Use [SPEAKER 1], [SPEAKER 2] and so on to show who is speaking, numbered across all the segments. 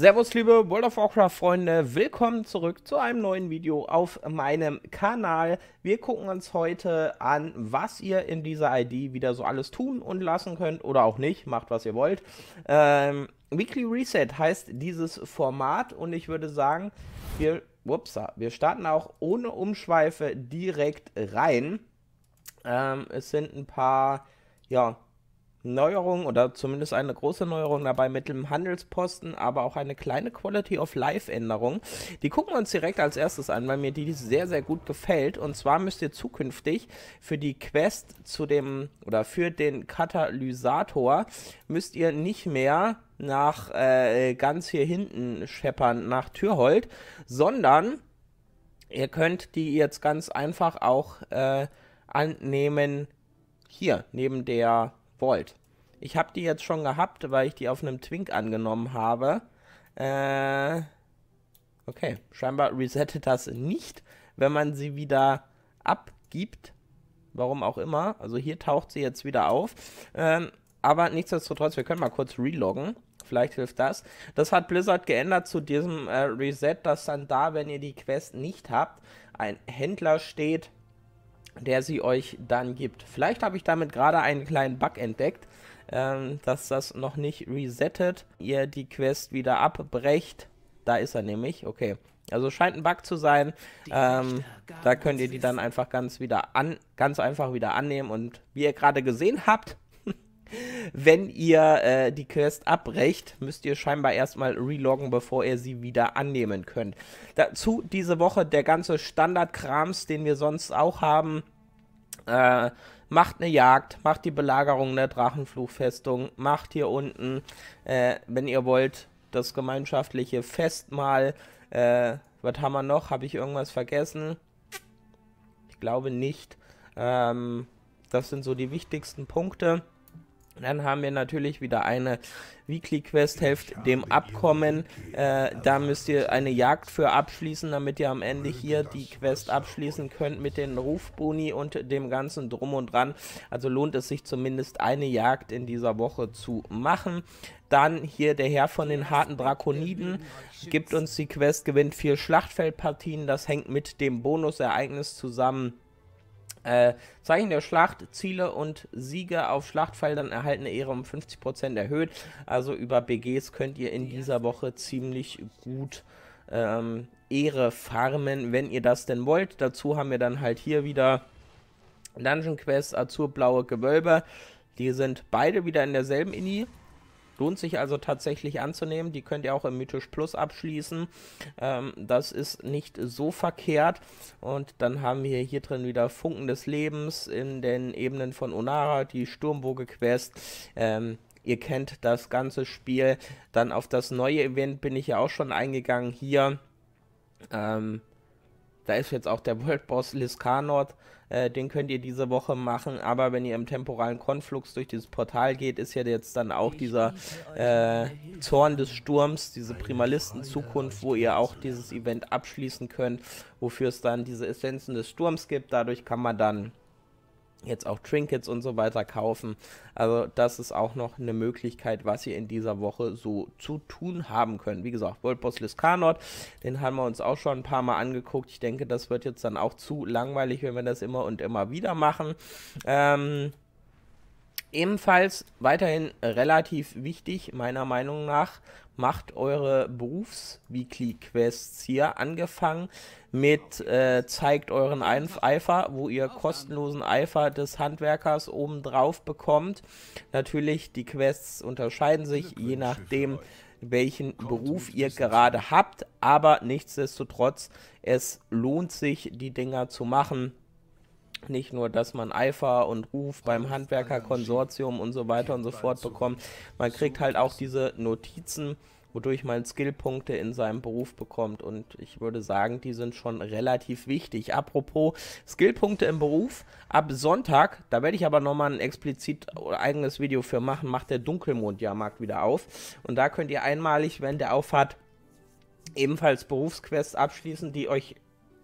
[SPEAKER 1] Servus liebe World of Warcraft Freunde, willkommen zurück zu einem neuen Video auf meinem Kanal. Wir gucken uns heute an, was ihr in dieser ID wieder so alles tun und lassen könnt oder auch nicht, macht was ihr wollt. Ähm, Weekly Reset heißt dieses Format und ich würde sagen, wir, upsa, wir starten auch ohne Umschweife direkt rein. Ähm, es sind ein paar, ja, Neuerung oder zumindest eine große Neuerung dabei mit dem Handelsposten, aber auch eine kleine Quality of Life Änderung. Die gucken wir uns direkt als erstes an, weil mir die sehr, sehr gut gefällt. Und zwar müsst ihr zukünftig für die Quest zu dem oder für den Katalysator müsst ihr nicht mehr nach äh, ganz hier hinten scheppern nach Türhold, sondern ihr könnt die jetzt ganz einfach auch äh, annehmen hier neben der Volt. Ich habe die jetzt schon gehabt, weil ich die auf einem Twink angenommen habe. Äh, okay, scheinbar resettet das nicht, wenn man sie wieder abgibt. Warum auch immer. Also hier taucht sie jetzt wieder auf. Ähm, aber nichtsdestotrotz, wir können mal kurz reloggen. Vielleicht hilft das. Das hat Blizzard geändert zu diesem äh, Reset, dass dann da, wenn ihr die Quest nicht habt, ein Händler steht, der sie euch dann gibt. Vielleicht habe ich damit gerade einen kleinen Bug entdeckt, ähm, dass das noch nicht resettet, ihr die Quest wieder abbrecht. Da ist er nämlich, okay. Also scheint ein Bug zu sein. Ähm, da könnt ihr die dann einfach ganz wieder an, ganz einfach wieder annehmen. Und wie ihr gerade gesehen habt, wenn ihr äh, die Quest abbrecht, müsst ihr scheinbar erstmal reloggen, bevor ihr sie wieder annehmen könnt. Dazu diese Woche der ganze Standardkrams, den wir sonst auch haben. Äh, macht eine Jagd, macht die Belagerung der Drachenfluchfestung, macht hier unten, äh, wenn ihr wollt, das gemeinschaftliche Festmahl. Äh, was haben wir noch? Habe ich irgendwas vergessen? Ich glaube nicht. Ähm, das sind so die wichtigsten Punkte. Dann haben wir natürlich wieder eine Weekly Quest, helft dem Abkommen. Äh, da müsst ihr eine Jagd für abschließen, damit ihr am Ende hier die Quest abschließen könnt mit den Rufboni und dem ganzen Drum und Dran. Also lohnt es sich zumindest eine Jagd in dieser Woche zu machen. Dann hier der Herr von den harten Drakoniden gibt uns die Quest, gewinnt vier Schlachtfeldpartien. Das hängt mit dem Bonusereignis zusammen äh, Zeichen der Schlacht, Ziele und Siege auf Schlachtfeldern erhaltene Ehre um 50% erhöht. Also über BGs könnt ihr in dieser Woche ziemlich gut ähm, Ehre farmen, wenn ihr das denn wollt. Dazu haben wir dann halt hier wieder Dungeon Quest, Azurblaue Gewölbe. Die sind beide wieder in derselben Ini. Lohnt sich also tatsächlich anzunehmen. Die könnt ihr auch im Mythisch Plus abschließen. Ähm, das ist nicht so verkehrt. Und dann haben wir hier drin wieder Funken des Lebens in den Ebenen von Onara, die Sturmwoge-Quest. Ähm, ihr kennt das ganze Spiel. Dann auf das neue Event bin ich ja auch schon eingegangen. Hier. Ähm, da ist jetzt auch der World Boss Liskanot äh, den könnt ihr diese Woche machen. Aber wenn ihr im temporalen Konflux durch dieses Portal geht, ist ja jetzt dann auch dieser äh, Zorn des Sturms, diese Primalisten-Zukunft, wo ihr auch dieses Event abschließen könnt, wofür es dann diese Essenzen des Sturms gibt. Dadurch kann man dann jetzt auch Trinkets und so weiter kaufen. Also das ist auch noch eine Möglichkeit, was ihr in dieser Woche so zu tun haben könnt. Wie gesagt, World Boss Liskanot, den haben wir uns auch schon ein paar Mal angeguckt. Ich denke, das wird jetzt dann auch zu langweilig, wenn wir das immer und immer wieder machen. Ähm, Ebenfalls weiterhin relativ wichtig, meiner Meinung nach, macht eure Berufs-Weekly-Quests hier, angefangen mit äh, zeigt euren Eifer, wo ihr kostenlosen Eifer des Handwerkers obendrauf bekommt. Natürlich, die Quests unterscheiden sich je nachdem, welchen Beruf ihr gerade habt, aber nichtsdestotrotz, es lohnt sich, die Dinger zu machen. Nicht nur, dass man Eifer und Ruf beim Handwerkerkonsortium und so weiter und so fort bekommt, man kriegt halt auch diese Notizen, wodurch man Skillpunkte in seinem Beruf bekommt und ich würde sagen, die sind schon relativ wichtig. Apropos Skillpunkte im Beruf, ab Sonntag, da werde ich aber nochmal ein explizit eigenes Video für machen, macht der Dunkelmondjahrmarkt wieder auf und da könnt ihr einmalig, wenn der aufhat, ebenfalls Berufsquests abschließen, die euch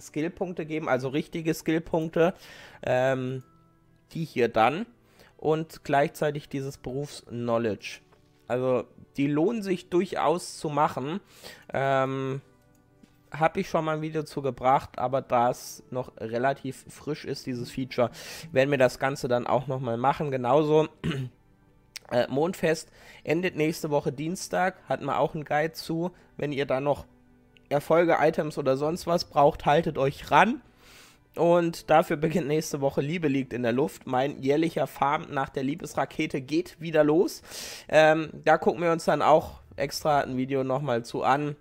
[SPEAKER 1] Skillpunkte geben, also richtige Skillpunkte, ähm, die hier dann und gleichzeitig dieses Berufs-Knowledge. Also die lohnen sich durchaus zu machen. Ähm, habe ich schon mal ein Video zu gebracht, aber da es noch relativ frisch ist, dieses Feature, werden wir das Ganze dann auch nochmal machen. Genauso äh, Mondfest endet nächste Woche Dienstag, hatten wir auch einen Guide zu. Wenn ihr da noch Erfolge, Items oder sonst was braucht, haltet euch ran. Und dafür beginnt nächste Woche Liebe liegt in der Luft. Mein jährlicher Farm nach der Liebesrakete geht wieder los. Ähm, da gucken wir uns dann auch extra ein Video nochmal zu an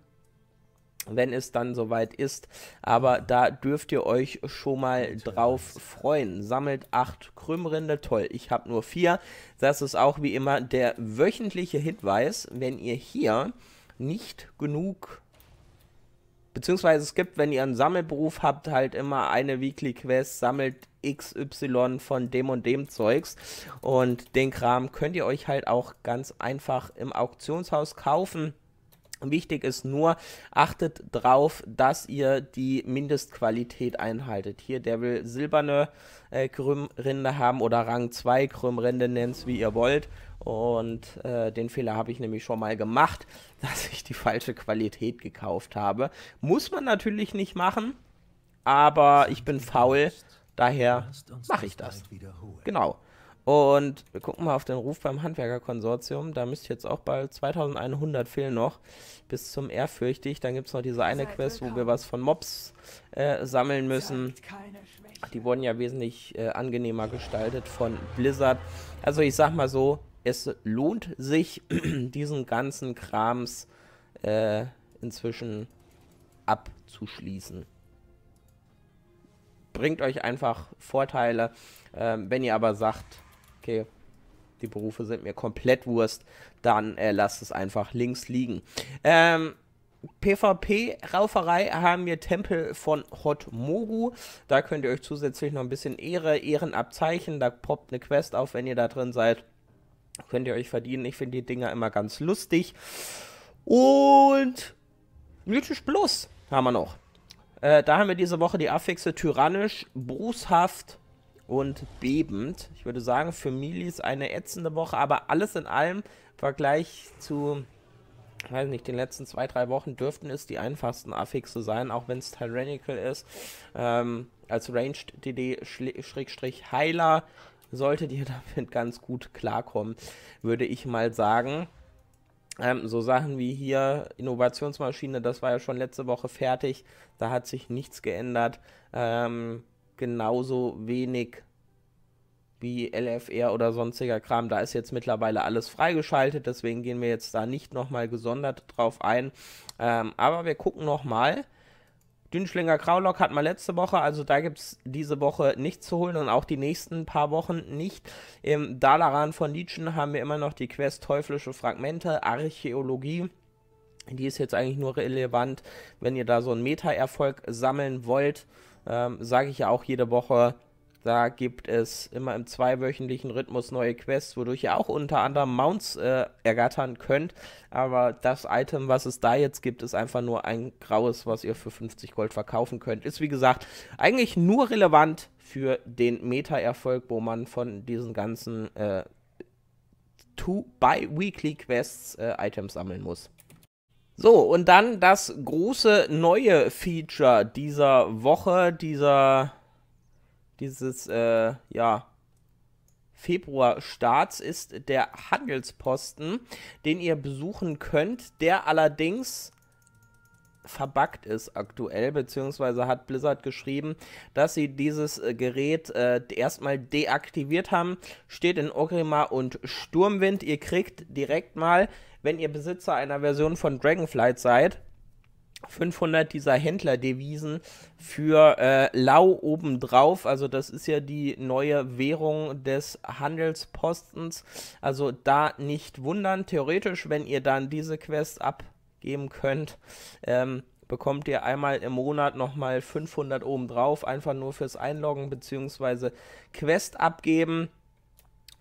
[SPEAKER 1] wenn es dann soweit ist. Aber da dürft ihr euch schon mal drauf freuen. Sammelt 8 Krümmrinde, toll. Ich habe nur 4. Das ist auch wie immer der wöchentliche Hinweis, wenn ihr hier nicht genug beziehungsweise es gibt, wenn ihr einen Sammelberuf habt, halt immer eine Weekly Quest, sammelt XY von dem und dem Zeugs und den Kram könnt ihr euch halt auch ganz einfach im Auktionshaus kaufen. Wichtig ist nur, achtet drauf, dass ihr die Mindestqualität einhaltet. Hier, der will silberne äh, Krümmrinde haben oder Rang 2 Krümmrinde, nennt es wie ihr wollt. Und äh, den Fehler habe ich nämlich schon mal gemacht, dass ich die falsche Qualität gekauft habe. Muss man natürlich nicht machen, aber ich bin faul, daher mache ich das. Genau. Und wir gucken mal auf den Ruf beim Handwerkerkonsortium. Da müsste jetzt auch bald 2100 fehlen noch bis zum Ehrfürchtig. Dann gibt es noch diese eine Quest, wo wir was von Mobs äh, sammeln müssen. Die wurden ja wesentlich äh, angenehmer gestaltet von Blizzard. Also ich sag mal so, es lohnt sich, diesen ganzen Krams äh, inzwischen abzuschließen. Bringt euch einfach Vorteile. Ähm, wenn ihr aber sagt, okay, die Berufe sind mir komplett Wurst, dann äh, lasst es einfach links liegen. Ähm, PvP-Rauferei haben wir Tempel von Hot Mogu. Da könnt ihr euch zusätzlich noch ein bisschen Ehre, Ehrenabzeichen. Da poppt eine Quest auf, wenn ihr da drin seid. Könnt ihr euch verdienen. Ich finde die Dinger immer ganz lustig. Und Mythisch Plus haben wir noch. Äh, da haben wir diese Woche die Affixe tyrannisch, boshaft und bebend. Ich würde sagen, für Milis eine ätzende Woche, aber alles in allem im Vergleich zu, weiß nicht, den letzten zwei, drei Wochen dürften es die einfachsten Affixe sein, auch wenn es Tyrannical ist. Ähm, als Ranged DD-Heiler solltet ihr damit ganz gut klarkommen, würde ich mal sagen. Ähm, so Sachen wie hier Innovationsmaschine, das war ja schon letzte Woche fertig, da hat sich nichts geändert. Ähm, genauso wenig wie LFR oder sonstiger Kram. Da ist jetzt mittlerweile alles freigeschaltet, deswegen gehen wir jetzt da nicht nochmal gesondert drauf ein. Ähm, aber wir gucken nochmal. Dünnschlinger Kraulock hat man letzte Woche, also da gibt es diese Woche nichts zu holen und auch die nächsten paar Wochen nicht. Im Dalaran von Nietzsche haben wir immer noch die Quest Teuflische Fragmente, Archäologie. Die ist jetzt eigentlich nur relevant, wenn ihr da so einen Meta-Erfolg sammeln wollt. Ähm, Sage ich ja auch jede Woche, da gibt es immer im zweiwöchentlichen Rhythmus neue Quests, wodurch ihr auch unter anderem Mounts äh, ergattern könnt. Aber das Item, was es da jetzt gibt, ist einfach nur ein graues, was ihr für 50 Gold verkaufen könnt. Ist wie gesagt eigentlich nur relevant für den Meta-Erfolg, wo man von diesen ganzen äh, Bi-Weekly Quests äh, Items sammeln muss. So, und dann das große neue Feature dieser Woche, dieser dieses, äh, ja, Februar-Starts ist der Handelsposten, den ihr besuchen könnt, der allerdings verbuggt ist aktuell, beziehungsweise hat Blizzard geschrieben, dass sie dieses äh, Gerät äh, erstmal deaktiviert haben. Steht in Orgrimmar und Sturmwind. Ihr kriegt direkt mal, wenn ihr Besitzer einer Version von Dragonflight seid, 500 dieser Händlerdevisen für äh, Lau obendrauf. Also das ist ja die neue Währung des Handelspostens. Also da nicht wundern. Theoretisch, wenn ihr dann diese Quest abgeben könnt, ähm, bekommt ihr einmal im Monat nochmal 500 obendrauf. Einfach nur fürs Einloggen bzw. Quest abgeben.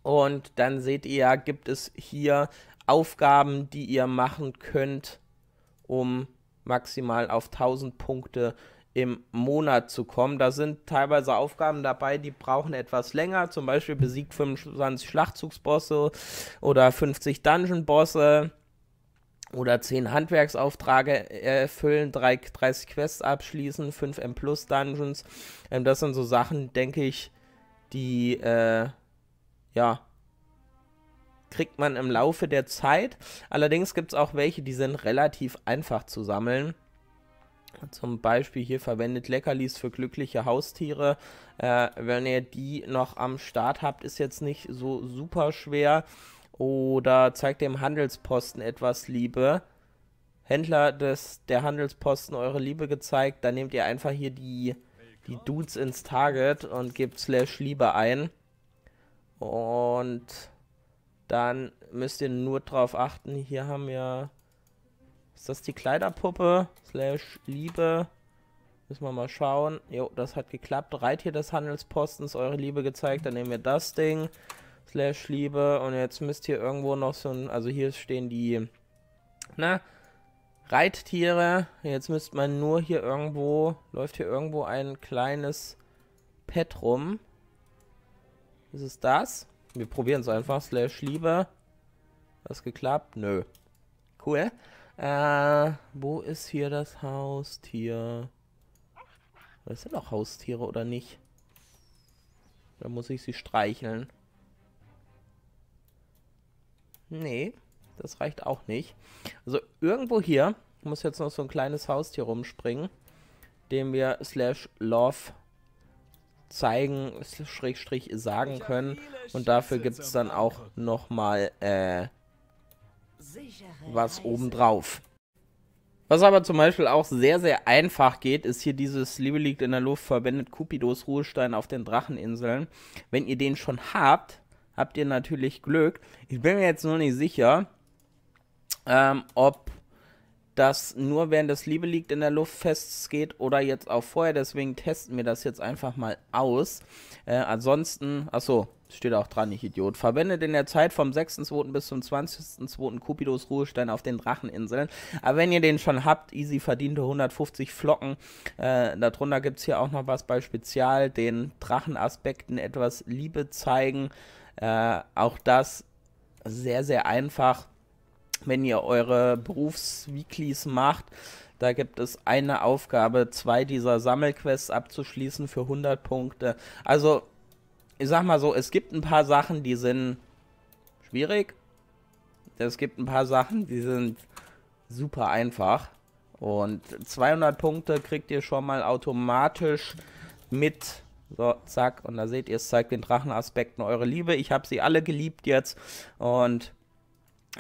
[SPEAKER 1] Und dann seht ihr, gibt es hier Aufgaben, die ihr machen könnt, um maximal auf 1000 Punkte im Monat zu kommen. Da sind teilweise Aufgaben dabei, die brauchen etwas länger. Zum Beispiel besiegt 25 Schlachtzugsbosse oder 50 Dungeon-Bosse oder 10 Handwerksaufträge erfüllen, 30 Quests abschließen, 5 M Plus Dungeons. Ähm, das sind so Sachen, denke ich, die, äh, ja, kriegt man im Laufe der Zeit. Allerdings gibt es auch welche, die sind relativ einfach zu sammeln. Zum Beispiel hier verwendet Leckerlis für glückliche Haustiere. Äh, wenn ihr die noch am Start habt, ist jetzt nicht so super schwer. Oder zeigt dem Handelsposten etwas Liebe. Händler des, der Handelsposten eure Liebe gezeigt. Dann nehmt ihr einfach hier die, die Dudes ins Target und gebt slash Liebe ein. Und dann müsst ihr nur drauf achten. Hier haben wir ist das die Kleiderpuppe? Slash Liebe. Müssen wir mal schauen. Jo, das hat geklappt. Reittier des Handelspostens, eure Liebe gezeigt. Dann nehmen wir das Ding. Slash Liebe. Und jetzt müsst ihr irgendwo noch so ein. Also hier stehen die. Na? Reittiere. Jetzt müsst man nur hier irgendwo. Läuft hier irgendwo ein kleines Pet rum. Ist es das? Wir probieren es einfach. Slash Liebe. Hat geklappt? Nö. Cool. Äh, wo ist hier das Haustier? Das sind doch Haustiere, oder nicht? Da muss ich sie streicheln. Nee, das reicht auch nicht. Also irgendwo hier muss jetzt noch so ein kleines Haustier rumspringen, dem wir slash love zeigen, schrägstrich sagen können. Und dafür gibt es dann auch nochmal äh, was obendrauf. Was aber zum Beispiel auch sehr, sehr einfach geht, ist hier dieses Liebe liegt in der Luft, verwendet Cupidos Ruhestein auf den Dracheninseln. Wenn ihr den schon habt, habt ihr natürlich Glück. Ich bin mir jetzt nur nicht sicher, ähm, ob das nur während das Liebe liegt in der Luft festgeht oder jetzt auch vorher. Deswegen testen wir das jetzt einfach mal aus. Äh, ansonsten, achso, Steht auch dran, ich Idiot. Verwendet in der Zeit vom 6.2. bis zum 20.2. Cupidos Ruhestein auf den Dracheninseln. Aber wenn ihr den schon habt, easy verdiente 150 Flocken. Äh, darunter gibt es hier auch noch was bei Spezial, den Drachenaspekten etwas Liebe zeigen. Äh, auch das sehr, sehr einfach, wenn ihr eure Berufsweeklies macht. Da gibt es eine Aufgabe, zwei dieser Sammelquests abzuschließen für 100 Punkte. Also ich sag mal so, es gibt ein paar Sachen, die sind schwierig. Es gibt ein paar Sachen, die sind super einfach. Und 200 Punkte kriegt ihr schon mal automatisch mit. So, zack. Und da seht ihr, es zeigt den Drachenaspekten eure Liebe. Ich habe sie alle geliebt jetzt. Und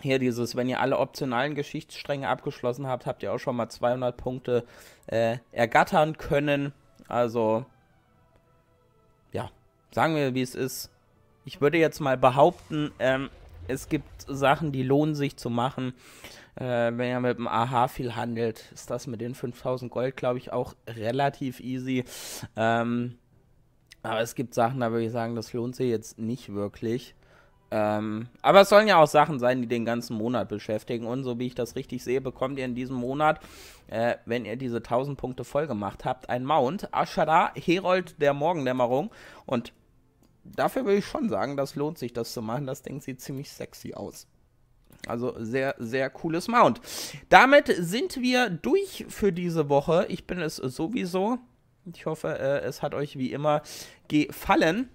[SPEAKER 1] hier dieses, wenn ihr alle optionalen Geschichtsstränge abgeschlossen habt, habt ihr auch schon mal 200 Punkte äh, ergattern können. Also, ja, sagen wir, wie es ist. Ich würde jetzt mal behaupten, ähm, es gibt Sachen, die lohnen sich zu machen. Äh, wenn ihr mit dem AH viel handelt, ist das mit den 5000 Gold, glaube ich, auch relativ easy. Ähm, aber es gibt Sachen, da würde ich sagen, das lohnt sich jetzt nicht wirklich. Ähm, aber es sollen ja auch Sachen sein, die den ganzen Monat beschäftigen. Und so wie ich das richtig sehe, bekommt ihr in diesem Monat, äh, wenn ihr diese 1000 Punkte voll gemacht habt, ein Mount. Ashara, Herold der Morgendämmerung. Und dafür würde ich schon sagen, das lohnt sich, das zu machen. Das Ding sieht ziemlich sexy aus. Also sehr, sehr cooles Mount. Damit sind wir durch für diese Woche. Ich bin es sowieso. Ich hoffe, äh, es hat euch wie immer gefallen.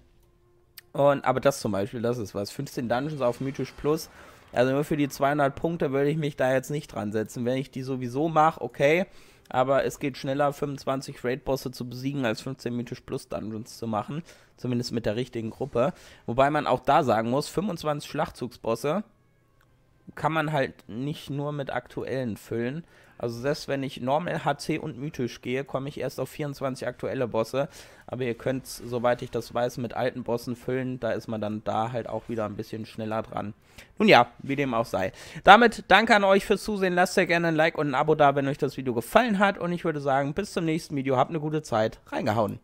[SPEAKER 1] Und, aber das zum Beispiel, das ist was. 15 Dungeons auf Mythisch Plus. Also nur für die 200 Punkte würde ich mich da jetzt nicht dran setzen. Wenn ich die sowieso mache, okay. Aber es geht schneller, 25 Raid-Bosse zu besiegen, als 15 Mythisch Plus Dungeons zu machen. Zumindest mit der richtigen Gruppe. Wobei man auch da sagen muss, 25 Schlachtzugsbosse kann man halt nicht nur mit aktuellen füllen. Also selbst wenn ich Normal, HC und Mythisch gehe, komme ich erst auf 24 aktuelle Bosse. Aber ihr könnt, soweit ich das weiß, mit alten Bossen füllen. Da ist man dann da halt auch wieder ein bisschen schneller dran. Nun ja, wie dem auch sei. Damit danke an euch fürs Zusehen. Lasst ja gerne ein Like und ein Abo da, wenn euch das Video gefallen hat. Und ich würde sagen, bis zum nächsten Video. Habt eine gute Zeit. Reingehauen.